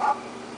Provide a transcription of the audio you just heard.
Up.